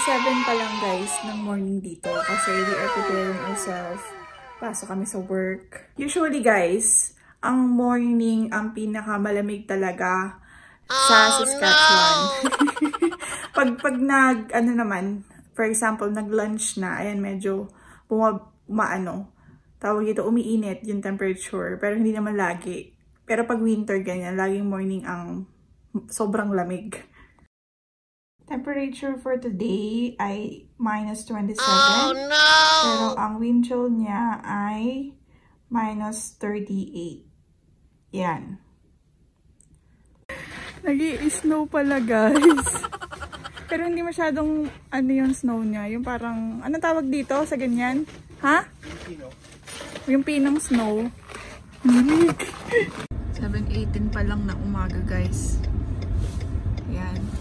magsa-7 pa lang guys ng morning dito kasi we are preparing ourselves. Pasok kami sa work. Usually guys, ang morning ang pinakamalamig talaga sa oh, Saskatchewan. No! pag, pag nag, ano naman, for example, nag-lunch na, ayan medyo maano, tawag ito, umiinit yung temperature, pero hindi naman lagi. Pero pag winter ganyan, laging morning ang sobrang lamig. Temperature for today ay minus 27. Oh, no! Pero ang wind chill niya ay minus 38. Yan. Nag-i-snow pala guys. Pero hindi masyadong ano yung snow niya. Yung parang, anong tawag dito sa ganyan? Ha? Pino. Yung pinang snow. 7.18 pa lang na umaga guys. Yan.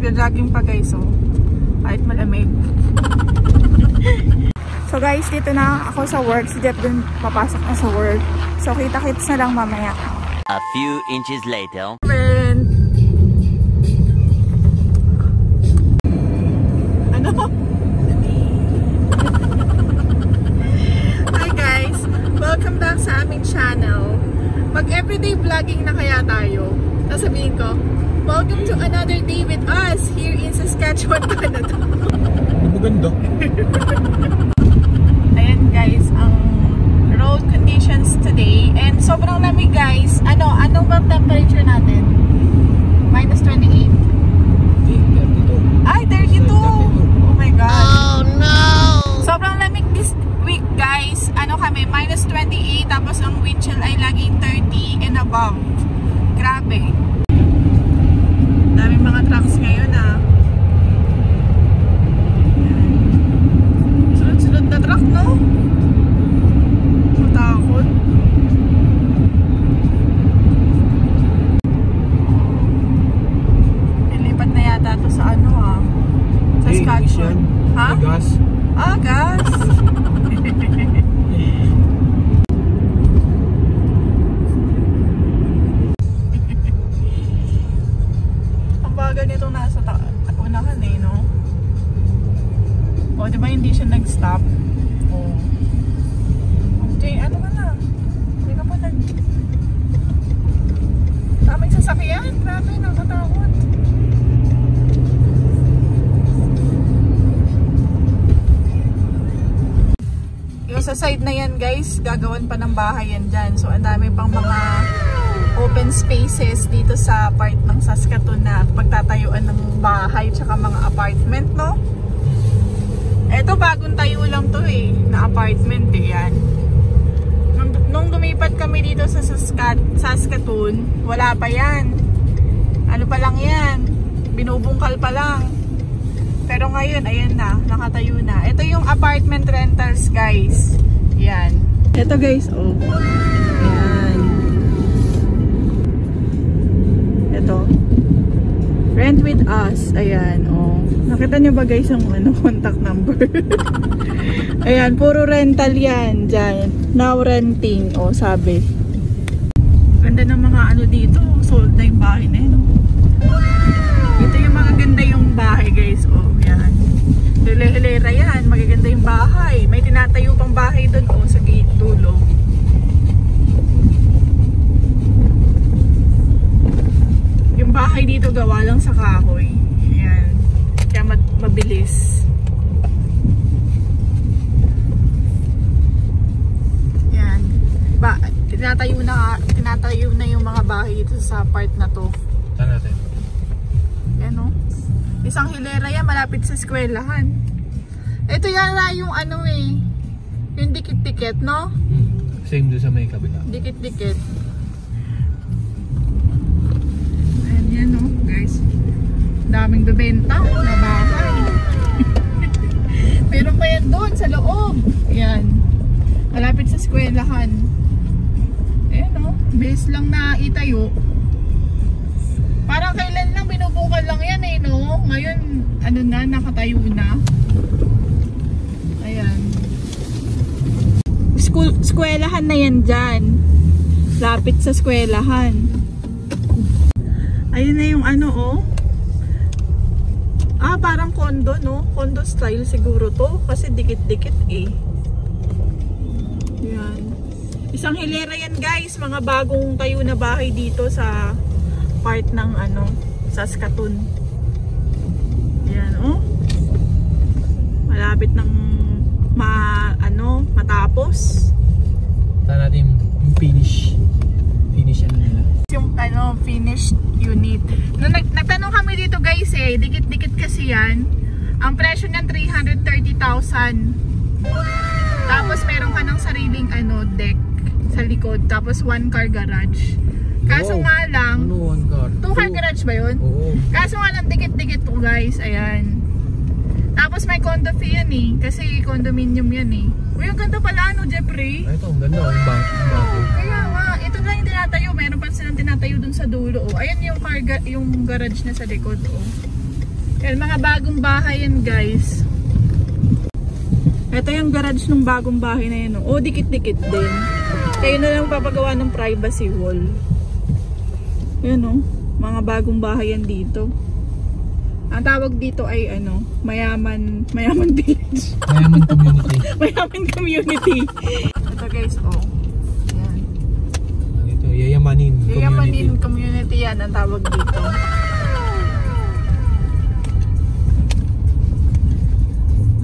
Nagja-jogging pa guys, oh. Kahit malamig. so guys, dito na ako Jeff dun papasok na sa work. So kita-kits na lang mamaya. A few inches later. Friend. Ano? Hi guys! Welcome back sa aming channel. Mag everyday vlogging na kaya tayo. Sasabihin ko, Welcome to another day with us here in Saskatchewan, Canada. Maganda. Ayan guys, ang road conditions today. And sobrang lamig guys. Ano, anong bang temperature natin? Minus 28? Ay, 32! Oh my God. Oh no! Sobrang lamig this week guys. Ano kami, minus 28 tapos ang wind chill ay laging 30 and above. Grabe daming mga trucks ngayon ah. Gagawan pa ng bahay yan dyan. So, ang dami pang mga open spaces dito sa part ng Saskatoon na pagtatayuan ng bahay tsaka mga apartment, no? Ito bagong tayo lang to eh, na apartment eh, yan. Nung, nung lumipat kami dito sa Saskat Saskatoon, wala pa yan. Ano pa lang yan? Binubungkal pa lang. Pero ngayon, ayan na, nakatayo na. Ito yung apartment rentals, guys. Yan. Ito guys, oh. ito. Rent with us. Ayan, oh. Nakita nyo ba guys ang ano, contact number? Ayan, puro rental yan dyan. Now renting, oh, sabi. Ganda ng mga ano dito. Sold na yung bahay na yun. Oh. Ito yung mga ganda yung bahay guys, oh. Yan. Hile-hilera yan. Magaganda yung bahay. May tinatayo pang bahay doon, oh, tulog. Yung bahay dito gawa lang sa kahoy. Ayan. Kaya mabilis. Ayan. Ba tinatayo na tinatayo na yung mga bahay dito sa part na to. Saan natin? Ayan o. Isang hilera yan malapit sa eskwelahan. Ito yan yung ano eh yung dikit-dikit, no? Hmm. Same doon sa may kabila. Dikit-dikit. Ayan yan o, guys. Daming bebenta na bahay. Meron pa yan doon sa loob. Yan. Malapit sa eskwelahan. Ayan o, base lang na itayo. Parang kailan lang binubukan lang yan eh, no? Ngayon, ano na, nakatayo na. Ayan. School, eskwelahan na yan dyan. Lapit sa eskwelahan. Ayun na yung ano, oh. Ah, parang condo, no? Condo style siguro to. Kasi dikit-dikit eh. Yan. Isang hilera yan guys. Mga bagong tayo na bahay dito sa part ng ano, Saskatoon. Yan, oh. Malapit ng ma, ano, matapos. Saan natin yung finish. Finish ano nila. Yung ano, finished unit. Nung nag, nagtanong kami dito guys eh, dikit-dikit kasi yan. Ang presyo niyan 330,000. Tapos meron ka ng sariling ano, deck sa likod. Tapos one car garage. Kaso Wow. nga lang, Ano one car? two car garage ba yun? Oo. Kaso nga lang dikit-dikit to guys, ayan. Tapos may condo fee yan eh, kasi condominium yan eh. Uy, ang ganda pala ano, Jeffrey? Ay, ito, ang ganda. Bago. Ang bago. Kaya nga, ito lang yung tinatayo. Meron pa silang tinatayo dun sa dulo. Oh. Ayan yung, car yung garage na sa likod. Oh. Yan, mga bagong bahay yan guys. Ito yung garage ng bagong bahay na yan. Oh, oh dikit-dikit din. Kayo na lang papagawa ng privacy wall. Yan oh, mga bagong bahay yan dito. Ang tawag dito ay ano, mayaman, mayaman village. Mayaman community. mayaman community. Ito guys, oh. Yan. Ito? Yayamanin community. Yayamanin community yan ang tawag dito.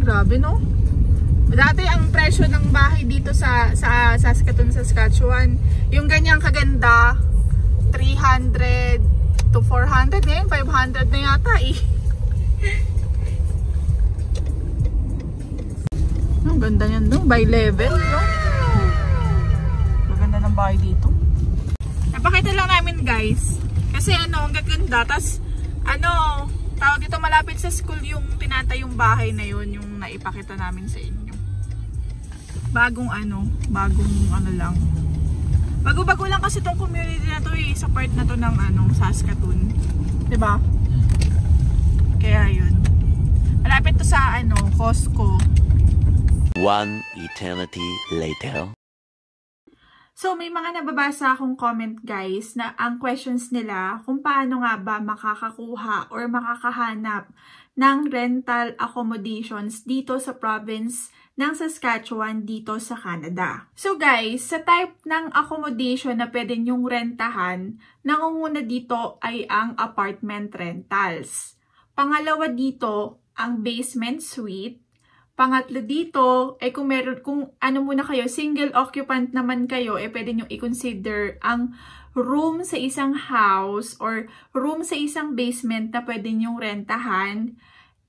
Grabe no? Dati ang presyo ng bahay dito sa sa Saskatoon, Saskatchewan, yung ganyang kaganda 300 to 400 ngayon 500 na yata eh. Ang ganda niyan no, by level no. Maganda ng bahay dito. Napakita lang namin guys. Kasi ano, ang gaganda. Tapos, ano, tawag dito malapit sa school yung tinatayong bahay na yun, yung naipakita namin sa inyo. Bagong ano, bagong ano lang. Bago-bago lang kasi tong community na to eh, sa part na to ng ano, Saskatoon. 'Di ba? Kaya yun. Malapit to sa ano, Costco. One eternity later. So, may mga nababasa akong comment guys na ang questions nila kung paano nga ba makakakuha or makakahanap ng rental accommodations dito sa province ng Saskatchewan dito sa Canada. So guys, sa type ng accommodation na pwede nyong rentahan, nangunguna dito ay ang apartment rentals. Pangalawa dito, ang basement suite. Pangatlo dito, ay kung meron, kung ano muna kayo, single occupant naman kayo, eh pwede nyo i-consider ang room sa isang house or room sa isang basement na pwede nyong rentahan.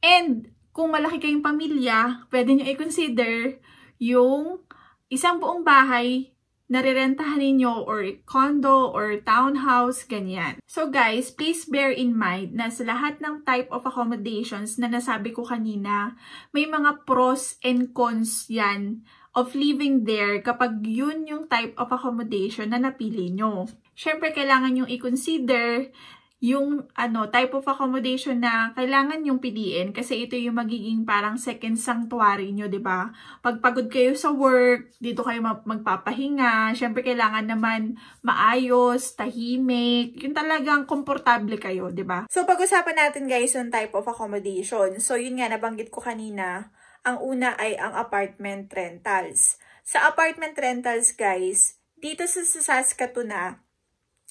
And kung malaki kayong pamilya, pwede nyo i-consider yung isang buong bahay na rirentahan ninyo or condo or townhouse, ganyan. So guys, please bear in mind na sa lahat ng type of accommodations na nasabi ko kanina, may mga pros and cons yan of living there kapag yun yung type of accommodation na napili nyo. Siyempre, kailangan yung i-consider yung ano type of accommodation na kailangan yung piliin kasi ito yung magiging parang second sanctuary nyo, 'di ba? Pag pagod kayo sa work, dito kayo magpapahinga, syempre kailangan naman maayos, tahimik, yung talagang komportable kayo, 'di ba? So pag-usapan natin guys yung type of accommodation. So yun nga nabanggit ko kanina, ang una ay ang apartment rentals. Sa apartment rentals guys, dito sa Saskatoon na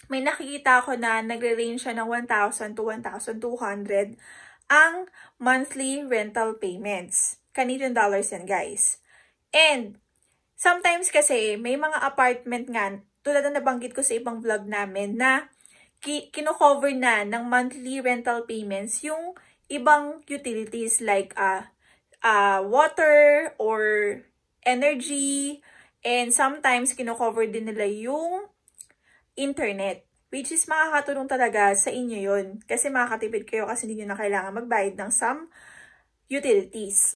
may nakikita ako na nagre-range siya ng 1,000 to 1,200 ang monthly rental payments. Canadian dollars yan, guys. And, sometimes kasi, may mga apartment nga, tulad na nabanggit ko sa ibang vlog namin, na ki- kino-cover na ng monthly rental payments yung ibang utilities like uh, uh, water or energy and sometimes kino-cover din nila yung internet. Which is makakatulong talaga sa inyo yon Kasi makakatipid kayo kasi hindi nyo na kailangan magbayad ng some utilities.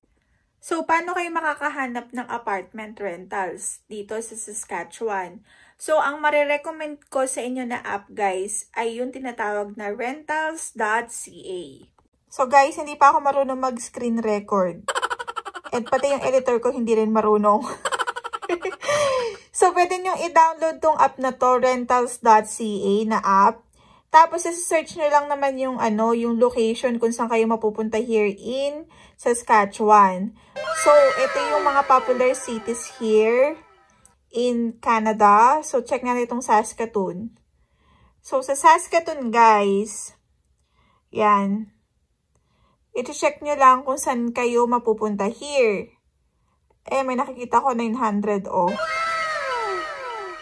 So, paano kayo makakahanap ng apartment rentals dito sa Saskatchewan? So, ang marirecommend ko sa inyo na app, guys, ay yung tinatawag na rentals.ca. So, guys, hindi pa ako marunong mag-screen record. At pati yung editor ko hindi rin marunong. so, pwede nyo i-download tong app na to, rentals.ca na app. Tapos, search nyo lang naman yung, ano, yung location kung saan kayo mapupunta here in Saskatchewan. So, ito yung mga popular cities here in Canada. So, check natin itong Saskatoon. So, sa Saskatoon, guys, yan. Ito-check nyo lang kung saan kayo mapupunta here. Eh, may nakikita ko 900, oh.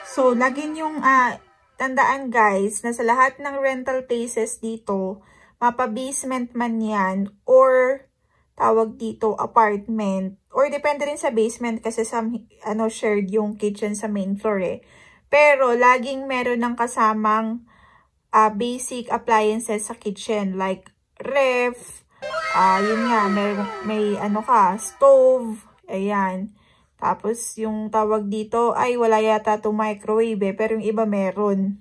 So, laging yung, ah, tandaan guys, na sa lahat ng rental places dito, mapa-basement man yan, or tawag dito, apartment, or depende rin sa basement kasi sa, ano, shared yung kitchen sa main floor eh. Pero, laging meron ng kasamang uh, basic appliances sa kitchen, like ref, uh, yun nga, may, may ano ka, stove, ayan. Tapos, yung tawag dito, ay wala yata itong microwave eh, pero yung iba meron.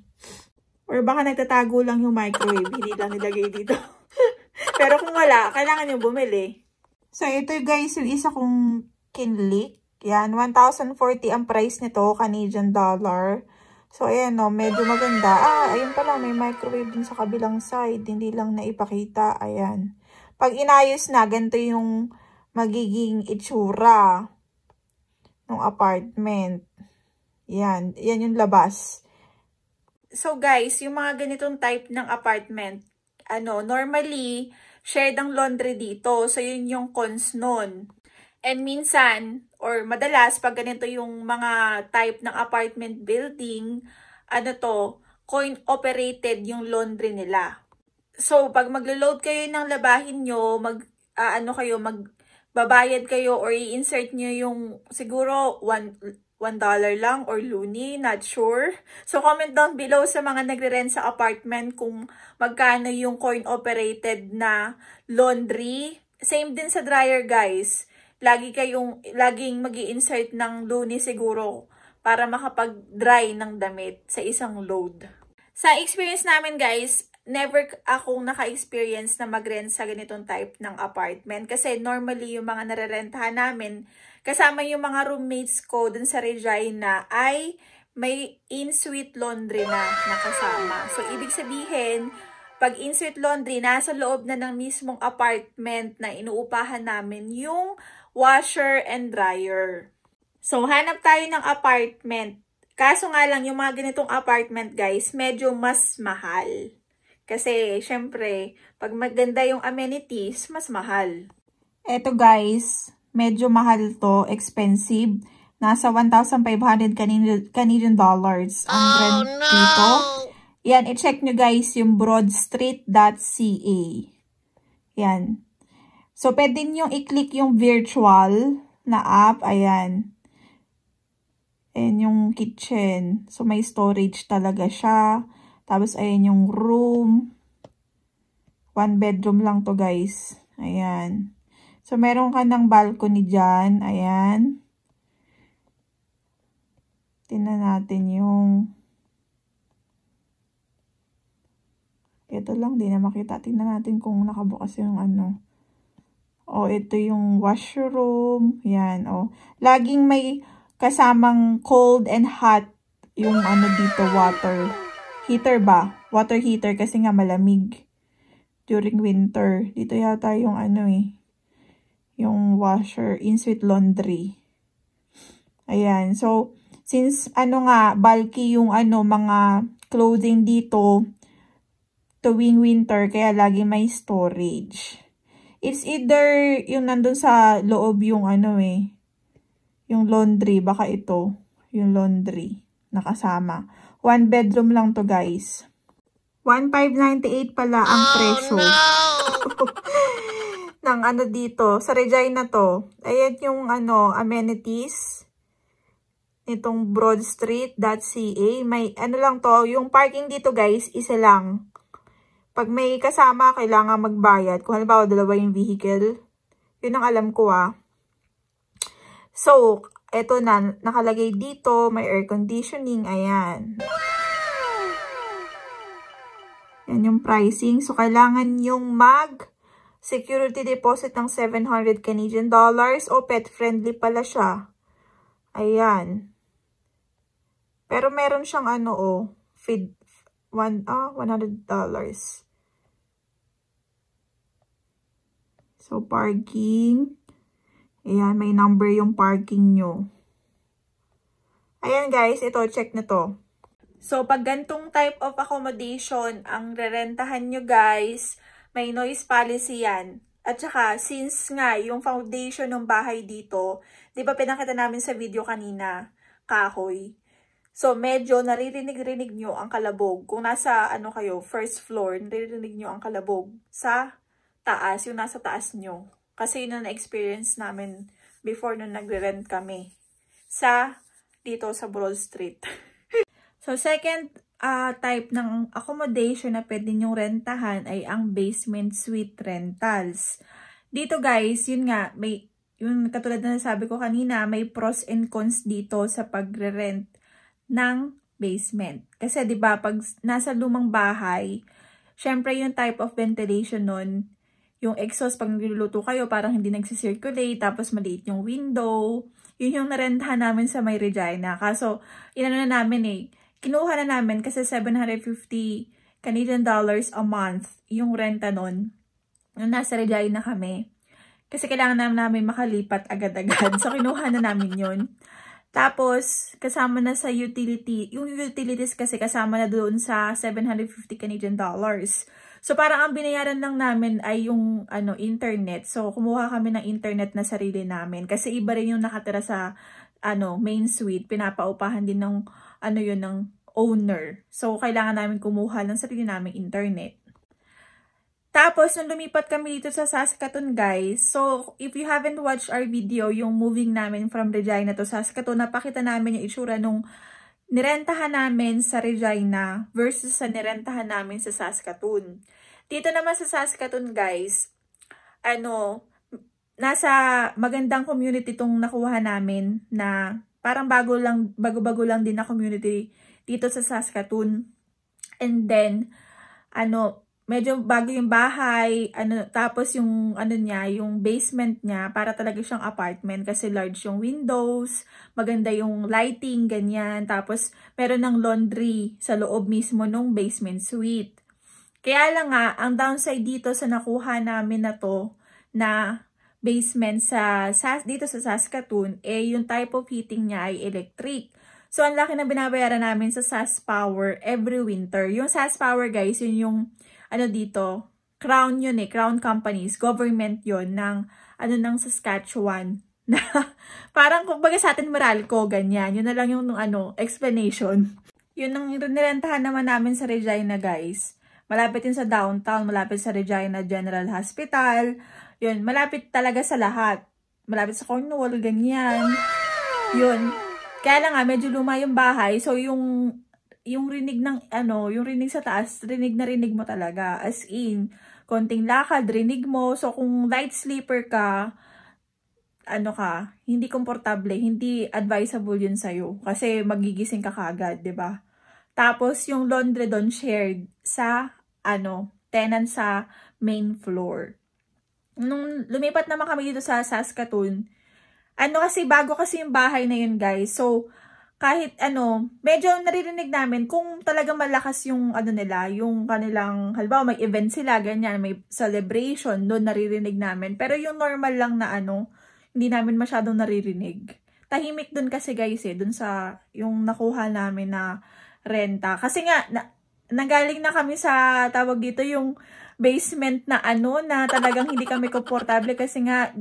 Or baka nagtatago lang yung microwave, hindi lang nilagay dito. pero kung wala, kailangan nyo bumili. So, ito guys, yung isa kong kinlik. Yan, 1,040 ang price nito, Canadian dollar. So, ayan no, medyo maganda. Ah, ayun pala, may microwave din sa kabilang side. Hindi lang naipakita. Ayan. Pag inayos na, ganito yung magiging itsura ng apartment. Yan. Yan yung labas. So guys, yung mga ganitong type ng apartment, ano, normally, shared ang laundry dito. So yun yung cons nun. And minsan, or madalas, pag ganito yung mga type ng apartment building, ano to, coin-operated yung laundry nila. So, pag maglo-load kayo ng labahin nyo, mag, uh, ano kayo, mag, babayad kayo or i-insert nyo yung siguro one, one dollar lang or loony, not sure. So, comment down below sa mga nagre-rent sa apartment kung magkano yung coin-operated na laundry. Same din sa dryer, guys. Lagi kayong, laging mag insert ng loony siguro para makapag-dry ng damit sa isang load. Sa experience namin, guys, never akong naka-experience na mag-rent sa ganitong type ng apartment. Kasi normally yung mga narerentahan namin, kasama yung mga roommates ko dun sa Regina ay may in-suite laundry na nakasama. So, ibig sabihin, pag in-suite laundry, nasa loob na ng mismong apartment na inuupahan namin yung washer and dryer. So, hanap tayo ng apartment. Kaso nga lang, yung mga ganitong apartment, guys, medyo mas mahal. Kasi, syempre, pag maganda yung amenities, mas mahal. Eto guys, medyo mahal to, expensive. Nasa 1,500 Canadian dollars ang oh, rent no! dito. Yan, i-check nyo guys yung broadstreet.ca. Yan. So, pwede nyo i-click yung virtual na app. Ayan. Ayan yung kitchen. So, may storage talaga siya. Tapos, ayan yung room. One bedroom lang to, guys. Ayan. So, meron ka ng balcony dyan. Ayan. Tingnan natin yung... Ito lang, di na makita. Tingnan natin kung nakabukas yung ano. O, ito yung washroom. Yan, o. Laging may kasamang cold and hot yung ano dito, water heater ba? Water heater kasi nga malamig during winter. Dito yata yung ano eh, yung washer, in-suite laundry. Ayan. So, since ano nga, bulky yung ano, mga clothing dito, tuwing winter, kaya lagi may storage. It's either yung nandun sa loob yung ano eh, yung laundry, baka ito, yung laundry, nakasama. One bedroom lang to guys. 1,598 pala ang presyo. ng ano dito, sa Regina to. Ayan yung ano, amenities nitong broadstreet.ca. May ano lang to, yung parking dito guys, isa lang. Pag may kasama, kailangan magbayad. Kung halimbawa, dalawa yung vehicle. Yun ang alam ko ah. So, eto na, nakalagay dito, may air conditioning, ayan. Yan yung pricing. So, kailangan yung mag security deposit ng 700 Canadian dollars o pet friendly pala siya. Ayan. Pero meron siyang ano oh, feed one ah 100 dollars. So parking. Ayan, may number yung parking nyo. Ayan guys, ito check na to. So pag gantong type of accommodation ang rerentahan nyo guys, may noise policy yan. At saka, since nga, yung foundation ng bahay dito, di ba pinakita namin sa video kanina, kahoy. So, medyo naririnig-rinig nyo ang kalabog. Kung nasa, ano kayo, first floor, naririnig nyo ang kalabog sa taas, yung nasa taas nyo. Kasi yun ang na-experience namin before nung nagre-rent kami sa, dito sa Broad Street. so, second uh, type ng accommodation na pwede nyong rentahan ay ang basement suite rentals. Dito guys, yun nga, may, yung katulad na sabi ko kanina, may pros and cons dito sa pagre-rent ng basement. Kasi 'di ba pag nasa lumang bahay, syempre yung type of ventilation nun, yung exhaust pag niluluto kayo parang hindi nagsisirculate, tapos maliit yung window. Yun yung narentahan namin sa may Regina. Kaso, inano na namin eh, kinuha na namin kasi 750 Canadian dollars a month yung renta nun. Nung nasa Regina kami. Kasi kailangan namin, namin makalipat agad-agad. So, kinuha na namin yun. Tapos, kasama na sa utility. Yung utilities kasi kasama na doon sa 750 Canadian dollars. So, parang ang binayaran lang namin ay yung ano internet. So, kumuha kami ng internet na sarili namin. Kasi iba rin yung nakatira sa ano main suite. Pinapaupahan din ng ano yun ng owner. So, kailangan namin kumuha ng sarili naming internet. Tapos, nung lumipat kami dito sa Saskatoon, guys, so, if you haven't watched our video, yung moving namin from Regina to Saskatoon, napakita namin yung itsura nung nirentahan namin sa Regina versus sa nirentahan namin sa Saskatoon. Dito naman sa Saskatoon, guys, ano, nasa magandang community tong nakuha namin na parang bago lang, bago-bago lang din na community dito sa Saskatoon. And then, ano, medyo bago yung bahay, ano, tapos yung, ano niya, yung basement niya, para talaga siyang apartment kasi large yung windows, maganda yung lighting, ganyan. Tapos, meron ng laundry sa loob mismo nung basement suite. Kaya lang nga, ang downside dito sa nakuha namin na to, na basement sa, sa dito sa Saskatoon, eh yung type of heating niya ay electric. So, ang laki na binabayaran namin sa SAS Power every winter. Yung SAS Power, guys, yun yung, ano dito, crown yun eh, crown companies, government yun ng, ano, ng Saskatchewan. Na, parang, kumbaga sa atin Meralco, ganyan. Yun na lang yung, ano, explanation. Yun ang nirentahan naman namin sa Regina, guys. Malapit yun sa downtown, malapit sa Regina General Hospital, yun, malapit talaga sa lahat. Malapit sa Cornwall, ganyan. Yun. Kaya lang nga, medyo luma yung bahay. So, yung, yung rinig ng, ano, yung rinig sa taas, rinig na rinig mo talaga. As in, konting lakad, rinig mo. So, kung light sleeper ka, ano ka, hindi komportable, hindi advisable yun sa'yo. Kasi magigising ka kagad, ba? Tapos, yung laundry doon shared sa, ano, tenant sa main floor nung lumipat naman kami dito sa Saskatoon, ano kasi, bago kasi yung bahay na yun, guys. So, kahit ano, medyo naririnig namin kung talagang malakas yung ano nila, yung kanilang, halimbawa may event sila, ganyan, may celebration, doon naririnig namin. Pero yung normal lang na ano, hindi namin masyadong naririnig. Tahimik doon kasi guys eh, doon sa yung nakuha namin na renta. Kasi nga, na, nagaling na kami sa tawag dito yung basement na ano na talagang hindi kami komportable kasi nga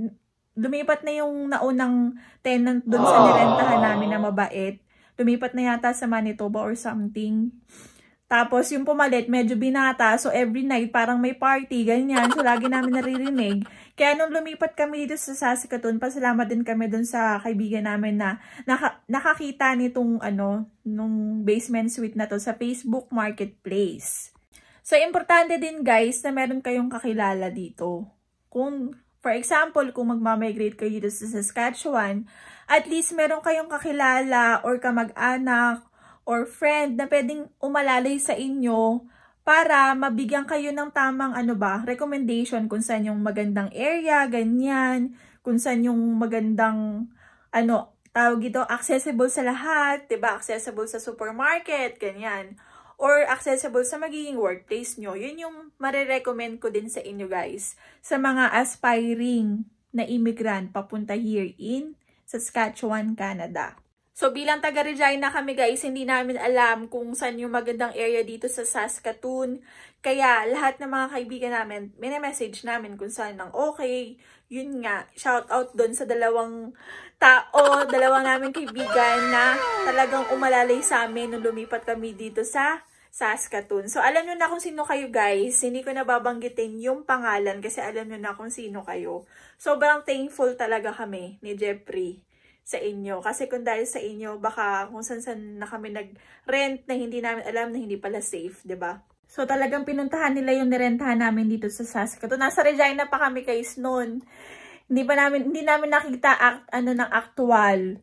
lumipat na yung naunang tenant doon sa nirentahan namin na mabait. Lumipat na yata sa Manitoba or something. Tapos yung pumalit, medyo binata. So every night, parang may party, ganyan. So lagi namin naririnig. Kaya nung lumipat kami dito sa Saskatoon, pasalamat din kami dun sa kaibigan namin na naka, nakakita nitong ano, nung basement suite na to sa Facebook Marketplace. So importante din guys na meron kayong kakilala dito. Kung, for example, kung magmamigrate kayo dito sa Saskatchewan, at least meron kayong kakilala or kamag-anak or friend na pwedeng umalalay sa inyo para mabigyan kayo ng tamang ano ba, recommendation kung saan yung magandang area, ganyan, kung saan yung magandang ano, tawag ito, accessible sa lahat, 'di ba? Accessible sa supermarket, ganyan. Or accessible sa magiging workplace nyo. Yun yung marirecommend ko din sa inyo guys. Sa mga aspiring na immigrant papunta here in Saskatchewan, Canada. So bilang taga Regina kami guys, hindi namin alam kung saan yung magandang area dito sa Saskatoon. Kaya lahat ng mga kaibigan namin, message namin kung saan ang okay. Yun nga, shout out doon sa dalawang tao, dalawang namin kaibigan na talagang umalalay sa amin nung lumipat kami dito sa Saskatoon. So alam nyo na kung sino kayo guys. Hindi ko na babanggitin yung pangalan kasi alam nyo na kung sino kayo. Sobrang thankful talaga kami ni Jeffrey sa inyo. Kasi kung dahil sa inyo, baka kung saan-saan na kami nag-rent na hindi namin alam na hindi pala safe, ba diba? So talagang pinuntahan nila yung nirentahan namin dito sa Saskatoon. Nasa Regina pa kami guys noon. Hindi pa namin hindi namin nakita act, ano ng actual.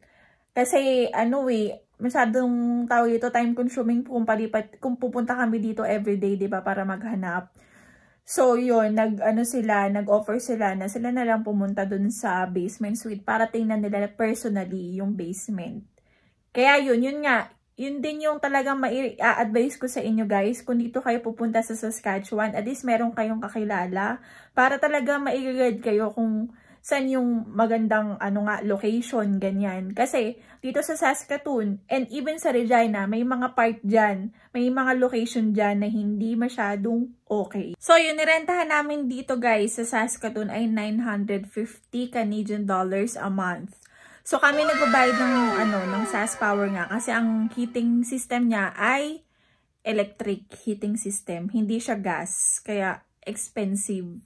Kasi ano eh, masyadong tawag ito time consuming kung palipat kung pupunta kami dito everyday, 'di ba, para maghanap. So, yun, nag, ano sila, nag-offer sila na sila na lang pumunta dun sa basement suite para tingnan nila personally yung basement. Kaya yun, yun nga, yun din yung talagang ma-advise ko sa inyo guys, kung dito kayo pupunta sa Saskatchewan, at least meron kayong kakilala para talaga ma-guide kayo kung saan yung magandang ano nga location ganyan. Kasi dito sa Saskatoon and even sa Regina may mga part diyan may mga location diyan na hindi masyadong okay. So yung nirentahan namin dito guys sa Saskatoon ay 950 Canadian dollars a month. So kami nagbabayad ng ano ng SAS Power nga kasi ang heating system niya ay electric heating system. Hindi siya gas kaya expensive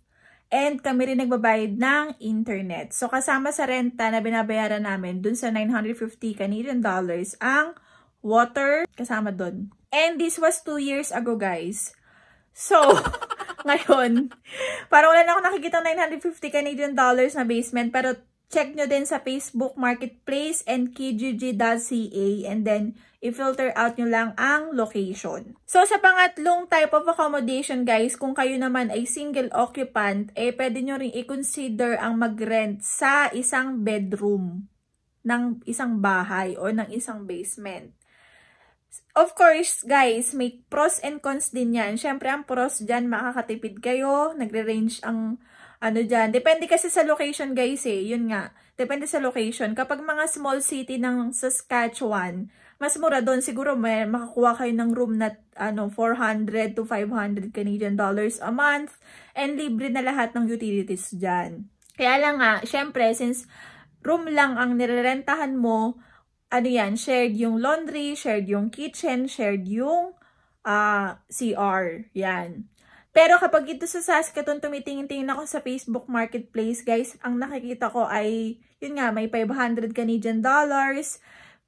And kami rin nagbabayad ng internet. So kasama sa renta na binabayaran namin dun sa 950 Canadian dollars ang water kasama dun. And this was 2 years ago guys. So, ngayon, parang wala na ako nakikita 950 Canadian dollars na basement pero check nyo din sa Facebook Marketplace and kijiji.ca and then i-filter out nyo lang ang location. So, sa pangatlong type of accommodation, guys, kung kayo naman ay single occupant, eh, pwede nyo rin i-consider ang mag-rent sa isang bedroom ng isang bahay o ng isang basement. Of course, guys, may pros and cons din yan. Siyempre, ang pros dyan, makakatipid kayo, nagre-range ang ano dyan. Depende kasi sa location guys eh. Yun nga. Depende sa location. Kapag mga small city ng Saskatchewan, mas mura doon. Siguro may makakuha kayo ng room na ano, 400 to 500 Canadian dollars a month. And libre na lahat ng utilities dyan. Kaya lang nga, syempre, since room lang ang nirerentahan mo, ano yan, shared yung laundry, shared yung kitchen, shared yung uh, ah, CR. Yan. Pero kapag ito sa Saskatoon, tumitingin-tingin ako sa Facebook Marketplace, guys, ang nakikita ko ay, yun nga, may 500 Canadian dollars.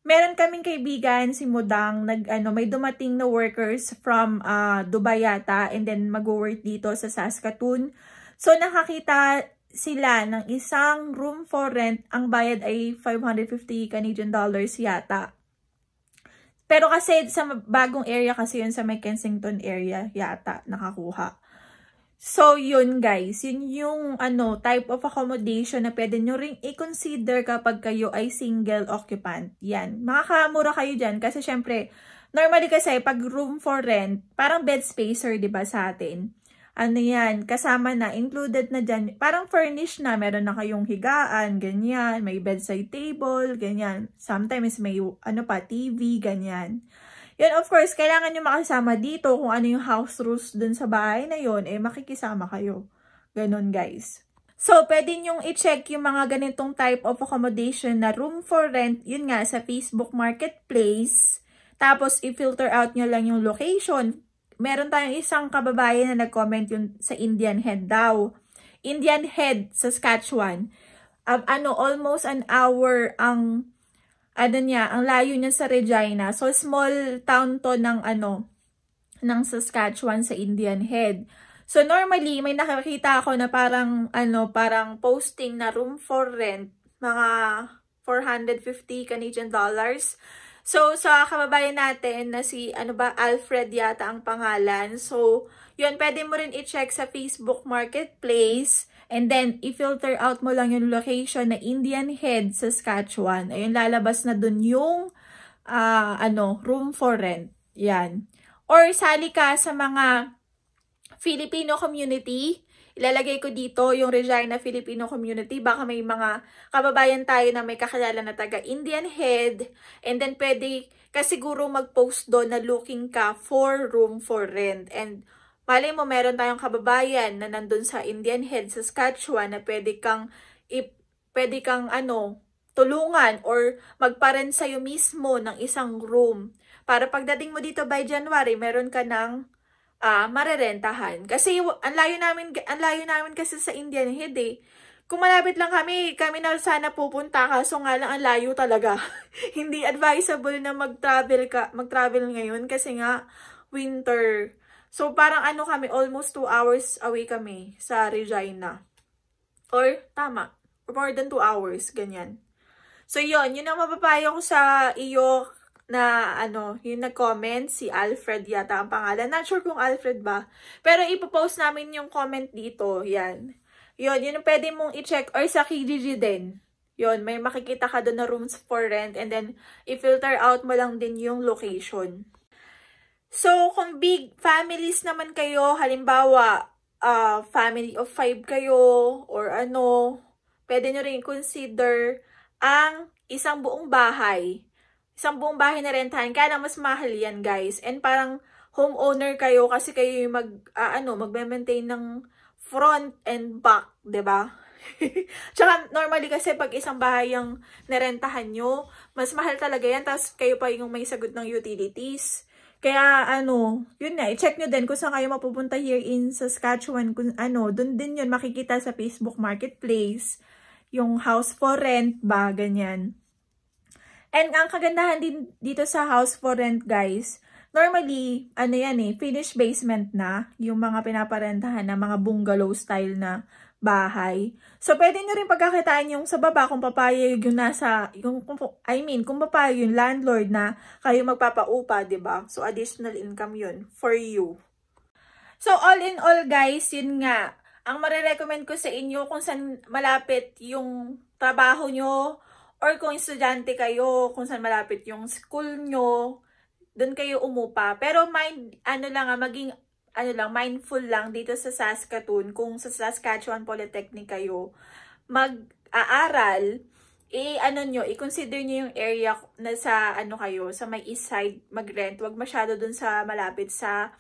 Meron kaming kaibigan, si Mudang, nag, ano, may dumating na workers from uh, Dubai yata, and then mag-work dito sa Saskatoon. So, nakakita sila ng isang room for rent, ang bayad ay 550 Canadian dollars yata. Pero kasi sa bagong area kasi yun sa may Kensington area yata nakakuha. So, yun guys, yun yung ano, type of accommodation na pwede nyo ring i-consider kapag kayo ay single occupant. Yan, makakamura kayo dyan kasi syempre, normally kasi pag room for rent, parang bed spacer, ba sa atin? Ano yan, kasama na, included na dyan, parang furnished na, meron na kayong higaan, ganyan, may bedside table, ganyan. Sometimes may, ano pa, TV, ganyan. Yun, of course, kailangan nyo makasama dito kung ano yung house rules dun sa bahay na yun, eh, makikisama kayo. Ganon, guys. So, pwede nyong i-check yung mga ganitong type of accommodation na room for rent, yun nga, sa Facebook Marketplace Tapos, i-filter out nyo lang yung location. Meron tayong isang kababayan na nag-comment yun sa Indian Head daw. Indian Head, Saskatchewan. Um, ano, almost an hour ang, ano niya, ang layo niya sa Regina. So, small town to ng, ano, ng Saskatchewan sa Indian Head. So, normally, may nakakita ako na parang, ano, parang posting na room for rent, mga 450 Canadian dollars. So, sa kababayan natin na si, ano ba, Alfred yata ang pangalan. So, yun, pwede mo rin i-check sa Facebook Marketplace. And then, i-filter out mo lang yung location na Indian Head, Saskatchewan. Ayun, lalabas na dun yung, uh, ano, room for rent. Yan. Or, sali ka sa mga Filipino community Ilalagay ko dito yung Regina Filipino Community. Baka may mga kababayan tayo na may kakilala na taga Indian Head. And then pwede ka siguro mag-post doon na looking ka for room for rent. And malay mo meron tayong kababayan na nandun sa Indian Head, sa Saskatchewan na pwede kang, pwede kang ano, tulungan or magparent sa'yo mismo ng isang room. Para pagdating mo dito by January, meron ka ng uh, marerentahan. Kasi ang layo namin, ang layo namin kasi sa Indian Head eh. Kung malapit lang kami, kami na sana pupunta kaso nga lang ang layo talaga. Hindi advisable na mag-travel ka, mag-travel ngayon kasi nga winter. So parang ano kami, almost 2 hours away kami sa Regina. Or tama, more than 2 hours, ganyan. So yon yun ang mapapayo ko sa iyo na ano, yung nag-comment, si Alfred yata ang pangalan. Not sure kung Alfred ba. Pero ipopost namin yung comment dito. Yan. Yun, yun yung pwede mong i-check. Or sa Kijiji din. Yun, may makikita ka doon na rooms for rent. And then, i-filter out mo lang din yung location. So, kung big families naman kayo, halimbawa, uh, family of five kayo, or ano, pwede nyo rin consider ang isang buong bahay isang buong bahay na rentahan. Kaya na mas mahal yan, guys. And parang homeowner kayo kasi kayo yung mag, uh, ano, magme-maintain ng front and back, ba diba? Tsaka normally kasi pag isang bahay yung narentahan nyo, mas mahal talaga yan. Tapos kayo pa yung may sagot ng utilities. Kaya ano, yun nga, i-check nyo din kung saan kayo mapupunta here in Saskatchewan. Kung ano, dun din yun makikita sa Facebook Marketplace. Yung house for rent ba, ganyan. And ang kagandahan din dito sa house for rent guys, normally, ano yan eh, finished basement na, yung mga pinaparentahan na mga bungalow style na bahay. So, pwede nyo rin pagkakitaan yung sa baba kung papayag yung nasa, yung, I mean, kung papayag yung landlord na kayo magpapaupa, ba diba? So, additional income yun for you. So, all in all guys, yun nga, ang marirecommend ko sa inyo kung saan malapit yung trabaho nyo, Or kung estudyante kayo, kung saan malapit yung school nyo, doon kayo umupa. Pero mind, ano lang ah, maging ano lang, mindful lang dito sa Saskatoon, kung sa Saskatchewan Polytechnic kayo, mag-aaral, eh, ano nyo, i-consider nyo yung area na sa, ano kayo, sa may east side mag-rent. Huwag masyado dun sa malapit sa,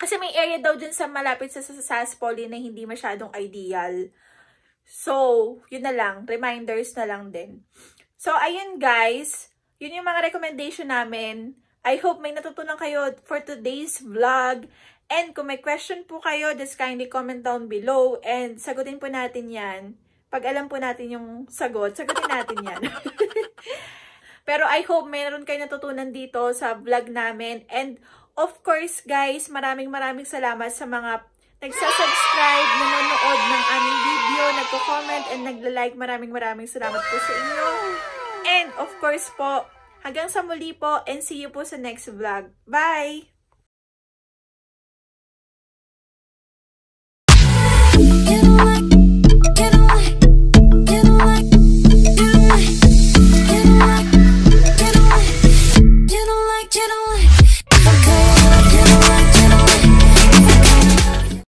kasi may area daw dun sa malapit sa, sa Sas Poly na hindi masyadong ideal. So, yun na lang. Reminders na lang din. So, ayun guys. Yun yung mga recommendation namin. I hope may natutunan kayo for today's vlog. And kung may question po kayo, just kindly comment down below. And sagutin po natin yan. Pag alam po natin yung sagot, sagutin natin yan. Pero I hope meron kayo natutunan dito sa vlog namin. And of course guys, maraming maraming salamat sa mga nagsasubscribe, nanonood ng aming video, nagko-comment, and nagla-like. Maraming maraming salamat po sa inyo. And of course po, hanggang sa muli po, and see you po sa next vlog. Bye! You know